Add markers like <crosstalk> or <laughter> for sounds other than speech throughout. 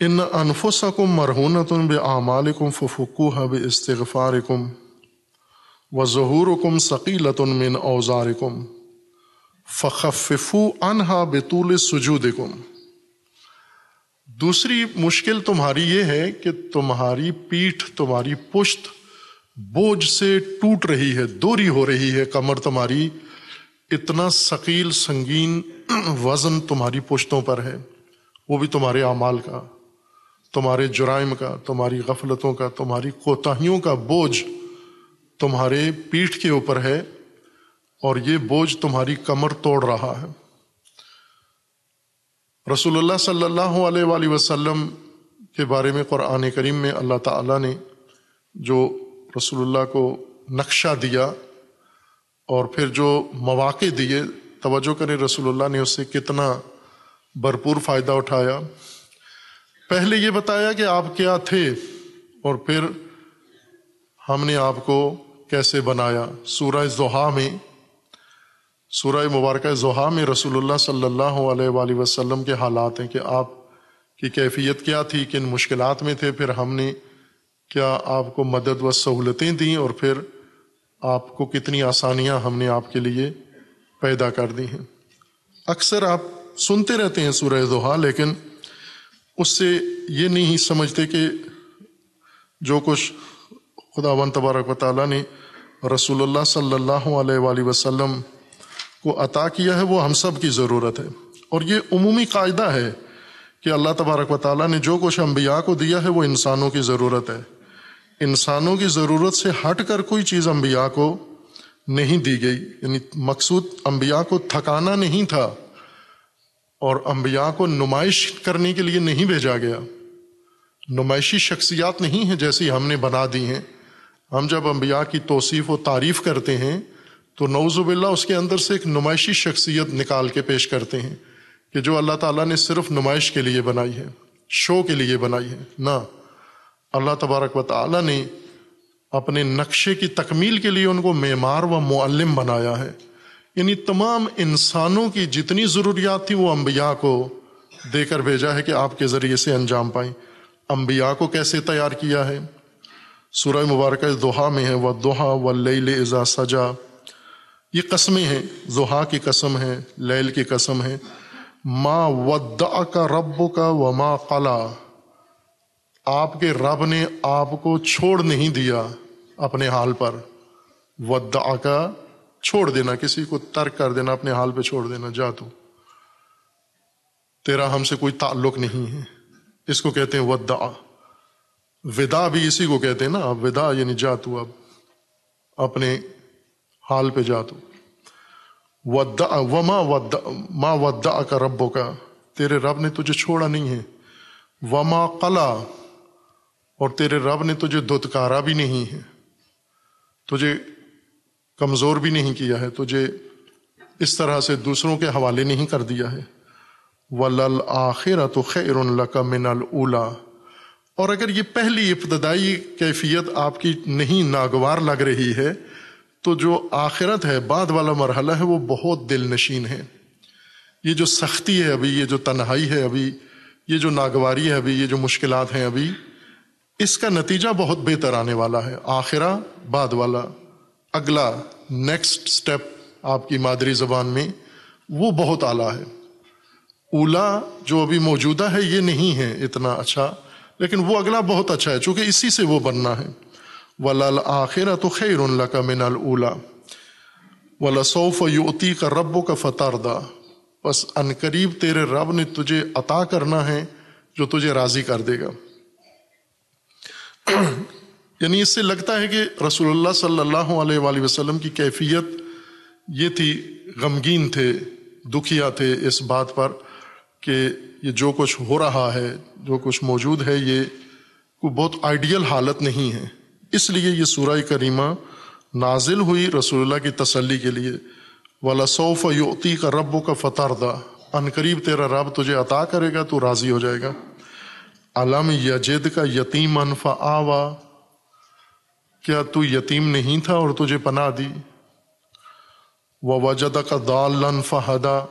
इन अनफुसकुम मरहूनतुन बे आमालिकुम फ़ुफ़ुक़ूहा बे इस्तिग़फ़ारिकुम व ज़हूरुकुम सकीलतुन मिन औज़ारिकुम फ़खफ़िफ़ू अनहा बेतूल सुजूदिकुम दूसरी मुश्किल तुम्हारी ये है कि तुम्हारी पीठ तुम्हारी पुश्त बोझ से टूट रही है दोरी हो रही है कमर तुम्हारी इतना सकील संगीन वज़न तुम्हारी पुश्तों पर है वो भी तुम्हारे अमाल का तुम्हारे जुराइम का, तुम्हारी गफलतों का, तुम्हारी कोताहियों का बोझ तुम्हारे पीठ के ऊपर है और ये बोझ तुम्हारी कमर तोड़ रहा है। रसूलुल्लाह सल्लल्लाहु अलैहि वसल्लम के बारे में कुरान करीम में अल्लाह ताला ने जो रसूलुल्लाह को नक्शा दिया और फिर जो मौाक़े दिए, तवज्जो करें रसूलुल्लाह ने उससे कितना भरपूर फ़ायदा उठाया। पहले ये बताया कि आप क्या थे और फिर हमने आपको कैसे बनाया? सूरह जोहा में, सूरह मुबारक जोहा में रसूलुल्लाह सल्लल्लाहु अलैहि वसल्लम के हालात हैं कि आप की कैफियत क्या थी, किन मुश्किलात में थे, फिर हमने क्या आपको मदद व सहूलतें दी और फिर आपको कितनी आसानियाँ हमने आपके लिए पैदा कर दी हैं? अक्सर आप सुनते रहते हैं सूरह दोहा लेकिन उससे ये नहीं समझते कि जो कुछ खुदावन तबारक वाली ने रसूलुल्लाह सल्लल्लाहु अलैहि को अता किया है, वो हम सब की ज़रूरत है। और ये उमूमी कायदा है कि अल्लाह तबारक वाली ने जो कुछ अम्बिया को दिया है, वो इंसानों की ज़रूरत है। इंसानों की ज़रूरत से हट कर कोई चीज़ अम्बिया को नहीं दी गई। यानी मकसूद अम्बिया को थकाना नहीं था। और अम्बिया को नुमाइश करने के लिए नहीं भेजा गया। नुमाइशी शख्सियात नहीं है जैसी हमने बना दी हैं। हम जब अम्बिया की तोसीफ़ व तारीफ़ करते हैं तो नौजुबिल्ला उसके अंदर से एक नुमाइशी शख्सियत निकाल के पेश करते हैं कि जो अल्लाह ताला ने सिर्फ़ नुमाइश के लिए बनाई है, शो के लिए बनाई है। ना, अल्लाह तबारक व ताला ने अपने नक्शे की तकमील के लिए उनको मेमार व मुअल्लिम बनाया है। यानी तमाम इंसानों की जितनी ज़रूरियात थी वो अम्बिया को देकर भेजा है कि आपके ज़रिए से अंजाम पाए। अम्बिया को कैसे तैयार किया है? सूरह मुबारक दोहा में है वह दोहा व ले इज़ा सजा। ये कस्में हैं जोहा की कसम है, लैल की कसम है। माँ वद्दा का रब का व माँ कला। आपके रब ने आपको छोड़ नहीं दिया अपने हाल पर। वद्दा का छोड़ देना, किसी को तर्क कर देना, अपने हाल पे छोड़ देना, जा तू। तेरा हमसे कोई ताल्लुक नहीं है। इसको कहते हैं वद्दा। विदा भी इसी को कहते हैं ना, अब विदा, यानी जा तू अब, अपने हाल पे जा तू। वद्दा, वमा वद्दा, माँ वद्दा का रब्बो का तेरे रब ने तुझे छोड़ा नहीं है। व वमा कला, और तेरे रब ने तुझे धुतकारा भी नहीं है। तुझे कमज़ोर भी नहीं किया है, तुझे इस तरह से दूसरों के हवाले नहीं कर दिया है। वलल आखिर तो खैर का मिनल उला। और अगर ये पहली इब्तदाई कैफियत आपकी नहीं नागवार लग रही है तो जो आखिरत है, बाद वाला मरहला है, वो बहुत दिल नशीन है। ये जो सख्ती है अभी, ये जो तन्हाई है अभी, ये जो नागवारी है अभी, ये जो मुश्किल हैं अभी, इसका नतीजा बहुत बेहतर आने वाला है, आखिरा बाद वाला। अगला नेक्स्ट स्टेप आपकी मादरी जबान में, वो बहुत आला है। ऊला जो अभी मौजूदा है, ये नहीं है इतना अच्छा लेकिन वो अगला बहुत अच्छा है, चूँकि इसी से वो बनना है। वलल आखिर तो खैर का मिनल ऊला। वला सौफ युती का रब का फतरदा। बस अनकरीब तेरे रब ने तुझे अता करना है, जो तुझे राज़ी कर देगा। <clears throat> यानी इससे लगता है कि रसूलुल्लाह सल्लल्लाहु अलैहि वसल्लम की कैफियत ये थी, गमगीन थे, दुखिया थे इस बात पर कि ये जो कुछ हो रहा है, जो कुछ मौजूद है, ये कोई बहुत आइडियल हालत नहीं है। इसलिए ये सूरह करीमा नाजिल हुई रसूलुल्लाह की तसल्ली के लिए। वाला सौफ योती का रब का फतरदा अनकरीब तेरा रब तुझे अता करेगा तो राज़ी हो जाएगा। अलम यजिद का यतीम अनफा आवा क्या तू यतीम नहीं था और तुझे पना दी? व वजद का दाल फहदा।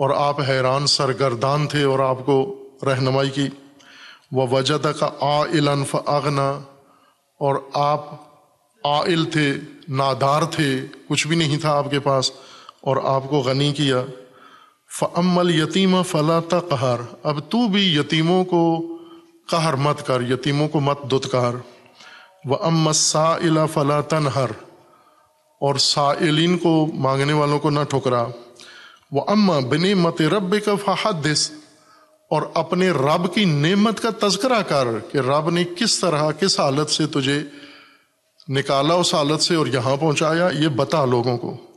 और आप हैरान सरगर्दान थे और आपको रहनुमाई की। व वजद का आइलन फ़ना और आप आइल थे, नादार थे, कुछ भी नहीं था आपके पास और आपको गनी किया। फ़अमल यतीम फ़ला कहर अब तू भी यतीमों को कहर मत कर, यतीमों को मत दुत्कार व अम साइला फ़ला तनहर। और साइलिन को मांगने वालों को ना ठुकरा। व अम्मा बिनी मत रब का फ़हदिस। और अपने रब की नेमत का तस्करा कर कि रब ने किस तरह, किस हालत से तुझे निकाला, उस हालत से और यहाँ पहुँचाया, ये बता लोगों को।